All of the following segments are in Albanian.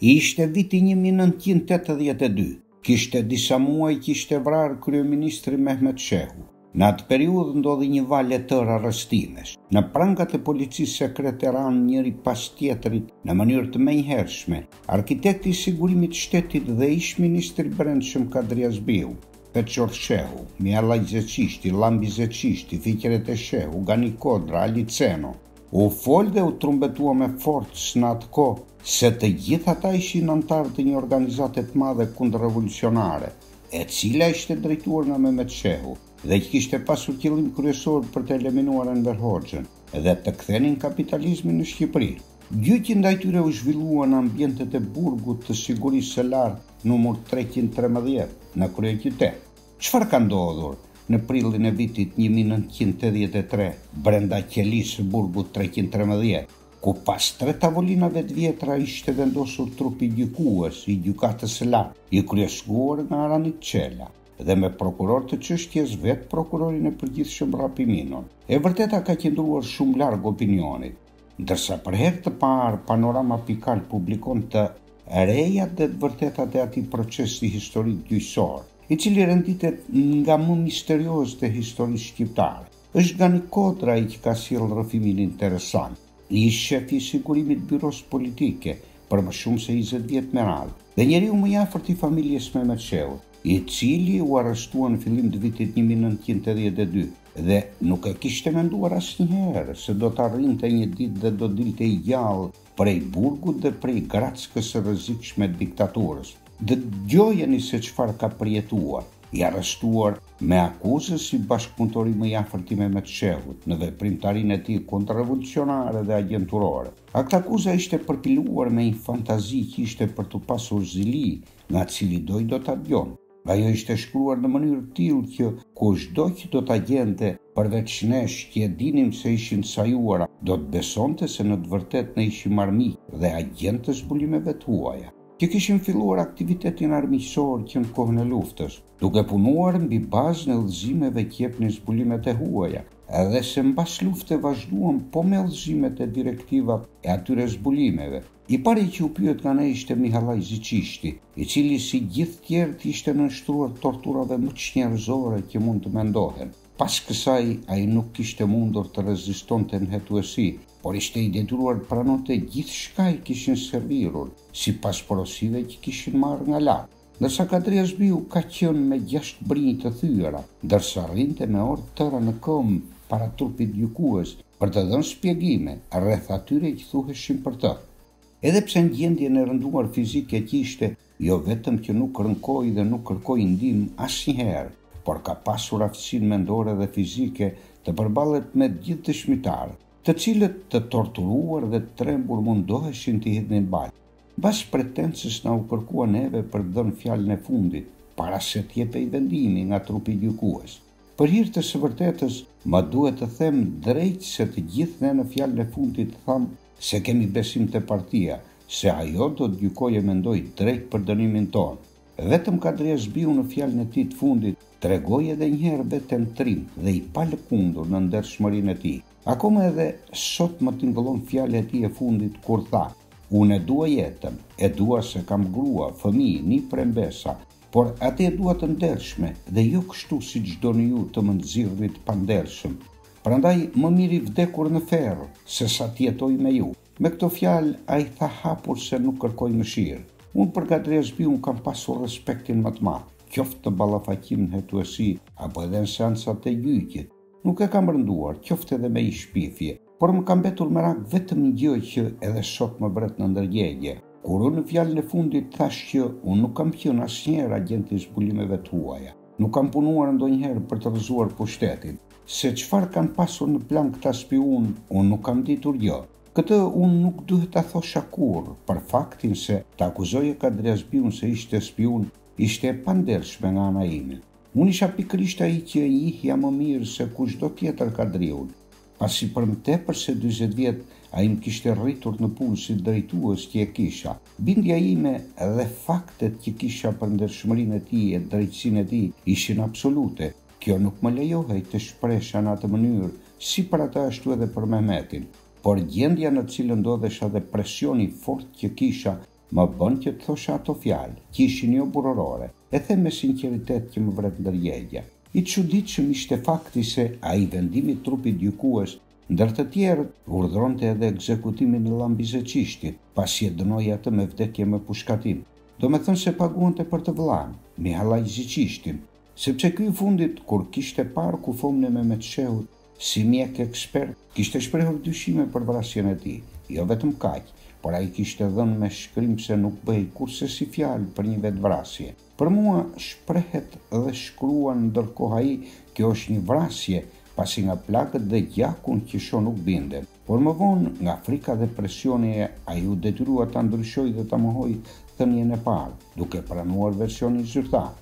Ishte viti 1982. Kishte disa muaj që ishte vrarë kryeministri Mehmet Shehu. Në atë periudhë ndodhi një valë e tërë arrestimesh. Në prangat e policisë sekrete ranë njëri pas tjetrit në mënyrë të menjëhershme, arkitekti i sigurimit të shtetit dhe ish-ministri i Brendshëm Kadri Hazbiu. Feçor Shehu, Mihallaq Ziçishti, Llambi Ziçishti, Fiqrete Shehu, Gani Kodra, Ali Çeno, u fol dhe u trumbetua me forcë në atë kohë se të gjithë ata ishin anëtarë të një organizate të madhe kundërrevolucionare, e cila ishte drejtuar nga Mehmet Shehu dhe që kishte pasur qëllim kryesor për të eliminuar Enver Hoxhën. dhe të kthenin kapitalizmin në Shqipëri. Gjyqi ndaj tyre u zhvillua në ambientet e burgut të sigurisë së lartë numur treqind e trembëdhjetë, në kryeqytet. Çfarë ka ndodhur në prillin e vitit një mijë e nëntëqind e tetëdhjetë e tre brenda qelisë së burgut treqind e trembëdhjetë, ku pas tre tavolinave të vjetra ishte vendosur trupi gjykues i Gjykatës së Lartë, i kryesuar nga Aranit Çela? Dhe me prokuror të çështjes vetë prokurorin e përgjithshëm Rrapi Minon. E vërteta ka qëndruar shumë larg opinionit, ndërsa për herë të parë Panorama Pikal publikon të rejat dhe të vërtetat e atij procesi historik gjyqësor, i cili renditet nga më misteriozët e historisë shqiptare. Është Gani Kodra ai që ka sjellë rrëfimin interesant. Ish shef i sigurimit Byrosë politike për më shumë se njëzet vjet me radhë dhe njeriu më i afërt i familjes Mehmet Shehut, i cili u arrestua në fillim të vitit një mijë e nëntëqind e tetëdhjetë e dy dhe nuk e kishte menduar asnjëherë se do të arrinte një ditë dhe do dilte i gjallë prej burgut dhe prej grackës së rrezikshme të diktaturës. Dëgjojeni se çfarë ka përjetuar, i arrestuar Me akuzën si bashkëpunëtori më i afërt i Mehmet Shehut, në veprimtarinë e tij kundërrevolucionare dhe agjenturore. Aktakuza ishte përpiluar me një fantazi që ishte për t'u pasur zili nga cilido që do ta dëgjonte. Ajo ishte shkruar në mënyrë të tillë që kushdo që do ta gjente, përveç nesh që e dinim se ishin të sajuara, do të besonte se në të vërtetë ne ishim armiq dhe agjentë të zbulimeve të huaja. Që kishim filluar aktivitetin armiqësor që në kohën e luftës. Duke punuar mbi bazën e udhëzimeve që jepnin zbulimet e huaja, edhe se mbas lufte vazhduam po me udhëzimet e direktivat e atyre zbulimeve, i pari që u pyet nga ne ishte Mihallaq Ziçishti, i cili si gjithë të tjerët ishte nënshtruar torturave më çnjerëzore që mund të mendohen. Pas kësaj ai nuk kishte mundur të rezistonte në hetuesi, por ishte i detyruar të pranonte gjithçka i kishin servirur, sipas porosive që kishin marrë nga lart. Ndërsa Kadri Hazbiu ka qenë me gjashtë brinjë të thyera, ndërsa rrinte me orë tëra në këmbë para trupit gjykues për të dhënë shpjegime rreth atyre që thuheshin për të. Edhe pse në gjendjen e rënduar fizike që ishte, jo vetëm që nuk rënkoi dhe nuk kërkoi ndihmë asnjëherë, por ka pasur aftësinë mendore dhe fizike të përballet me të gjithë dëshmitarët, të cilët të torturuar dhe të trembur mundoheshin t'i hidhnin baltë. Mbas pretencës na u kërkua neve për të dhënë fjalën e fundit para se të jepej vendimi nga trupi gjykues. Për hir të së vërtetës, më duhet të them drejt se të gjithë ne në fjalën e fundit thamë se kemi besim te partia, se ajo do të gjykojë e mendojë drejt për dënimin tonë. Vetëm Kadri Hazbiu në fjalën e tij të fundit tregoi edhe njëherë veten trim dhe i palëkundur në ndershmërinë e tij. Akoma edhe sot më tingëllon fjala e tij e fundit kur tha, Unë e dua jetën, e dua se kam grua, fëmijë, nipër e mbesa, por atë e dua të ndershme dhe jo kështu siç doni ju të më nxirrni të pandershëm. Prandaj më mirë i vdekur në ferr se sa të jetoj me ju. Me këto fjalë ai tha hapur se nuk kërkoi mëshirë. Unë për Kadri Hazbiun kam pasur respektin më të madh, qoftë në ballafaqim në hetuesi apo edhe në seancat e gjyqit. Nuk e kam rënduar, qoftë edhe me një shpifje, por më ka mbetur merak vetëm një gjë që edhe sot më vret në ndërgjegje. Kur unë në fjalën e fundit thashë që unë nuk kam qenë asnjëherë agjent i zbulimeve të huaja, nuk kam punuar ndonjëherë për të rrëzuar pushtetin, se çfarë kanë pasur në plan këta spiunë, unë nuk kam ditur gjë. Këtë unë nuk duhet ta thosha kurrë, për faktin se të akuzoje Kadri Hazbiun se ishte spiun ishte e pandershme nga ana ime. Unë isha pikërisht ai që e njihja më mirë se kushdo tjetër Kadriun, pasi për më tepër se dyzet vjet ai më kishte rritur në punë si drejtues që e kisha bindja ime dhe faktet që kisha për ndershmërinë e tij e drejtësinë e tij ishin absolute, kjo nuk më lejohej të shprehesha në atë mënyrë si për atë ashtu edhe për Mehmetin, por gjendja në të cilën ndodhesha dhe presioni i fortë që kisha Më bënë që të thosha ato fjalë, që ishin jo burrërore, e them me sinqeritet që më vret ndërgjegja. I çuditshëm ishte fakti se ai vendim i trupit gjykues, ndër të tjerët, urdhëronte edhe ekzekutimin e Llambi Ziçishtit, pasi e dënoi atë me vdekje me pushkatim. Domethënë se paguante për të vëllanë, Mihallaq Ziçishtin, sepse ky i fundit, kur kishte parë kufomën e Mehmet Shehut, Si mjek ekspert, kishte shprehur dyshime për vrasjen e tij. Jo vetëm kaq, por ai kishte dhënë me shkrim se nuk bëhej kurrsesi fjalë për një vetëvrasje. Për mua, shprehet dhe shkruan ndërkohë ai, kjo është një vrasje, pasi nga plagët dhe gjakun që shoh nuk bindem. Por më vonë, nga frika dhe presioni, ai u detyrua ta ndryshojë dhe ta mohojë thënien e parë, duke pranuar versionin zyrtar.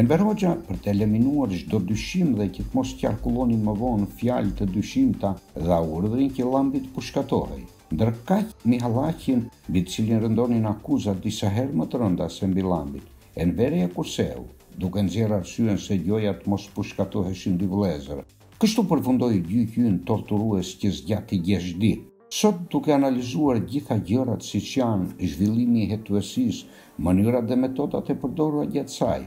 Enver Hoxha, për të eliminuar çdo dyshim dhe që të mos qarkullonin më vonë fjalë të dyshimta, dha urdhrin që Llambi të pushkatohej. Ndërkaq, Mihallaqin, mbi të cilin rëndonin akuza disa herë më të rënda se mbi Llambit, Enveri e kurseu, duke nxjerrë arsyen se gjoja të mos pushkatoheshin dy vëllezër. Kështu përfundoi gjyqi ynë torturues që zgjati gjashtë ditë. Sot duke analizuar gjitha gjërat siç janë, zhvillimi i hetuesisë, mënyrat dhe metodat e përdorura gjatë saj,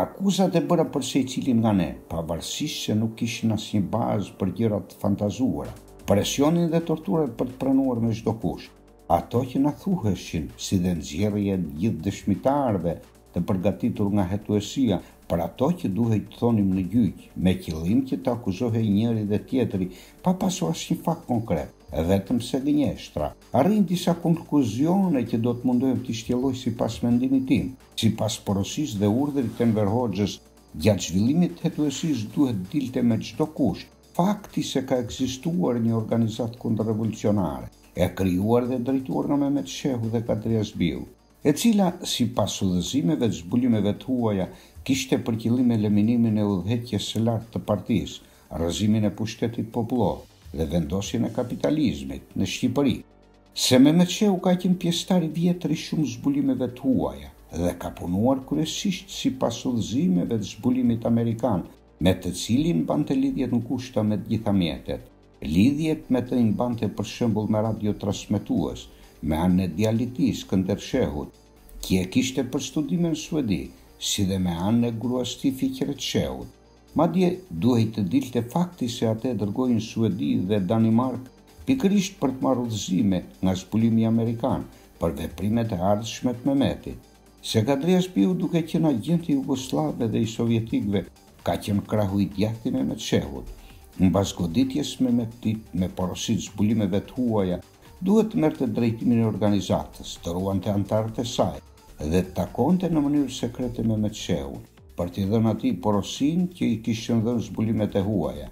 akuzat e bëra për secilin nga ne, pavarësisht se nuk kishin asnjë bazë për gjëra të fantazuara, presionin dhe torturat për të pranuar me çdo kusht, ato që na thuheshin si dhe nxjerrje të gjithë dëshmitarëve të përgatitur nga hetuesia për ato që duhej të thonim në gjyq, me qëllim që të akuzohej njëri dhe tjetri, pa pasur asnjë fakt konkret, vetëm se gënjeshtra. Arrij në disa konkluzione që do të mundohem t'i shtjelloj sipas mendimit tim. Sipas porosisë dhe urdhrit të Enver Hoxhës, gjatë zhvillimit të hetuesisë duhet të dilte me çdo kusht, fakti se ka ekzistuar një organizatë kundërrevolucionare, e krijuar dhe drejtuar nga Mehmet Shehu dhe Kadri Hazbiu. e cila sipas udhëzimeve të zbulimeve të huaja kishte për qëllim eliminimin e udhëheqjes së lartë të partisë, rrëzimin e pushtetit popullor dhe vendosjen e kapitalizmit në Shqipëri. Se Mehmet Shehu ka qenë pjesëtar i vjetër i shumë zbulimeve të huaja dhe ka punuar kryesisht sipas udhëzimeve të zbulimit amerikan, me të cilin mbante lidhje të ngushta me të gjitha mjetet. Lidhjet me të i mbante për shembull me radiotransmetues, me anën e djalit të tij, Skënder Shehut, që e kishte për studime në Suedi, si dhe me anën e gruas së tij, Fiqret Shehut. Madje, duhej të dilte fakti se atë e dërgoi në Suedi dhe Danimarkë pikërisht për të marrë udhëzime nga zbulimi amerikan për veprimet e ardhshme të Mehmetit. Se Kadri Hazbiu duke qenë agjent i jugosllavëve dhe i sovjetikëve ka qenë krahu i djathtë i Mehmet Shehut. Mbas goditjes së Mehmetit me porosi të zbulimeve të huaja duhet të merrte drejtimin e organizatës, të ruante anëtarët e saj dhe të takonte në mënyrë sekrete Mehmet Shehun, për t'i dhënë atij porosinë që i kishin dhënë zbulimet e huaja.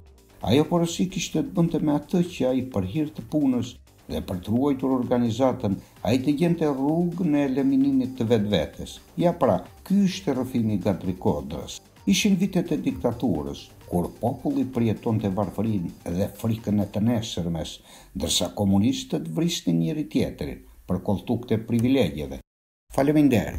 Ajo porosi kishte të bënte me atë që ai për hir të punës Dhe për të ruajtur organizatën, ai të gjente rrugën e eliminimit të vetvetes. Ja pra, ky ishte rrëfimi i Sadri Kodrës. Ishin vitet e diktaturës, kur populli përjetonte varfërinë dhe frikën e të nesërmes, ndërsa komunistët vrisnin njëri-tjetrin, për kolltukët e privilegjeve. Faleminderit.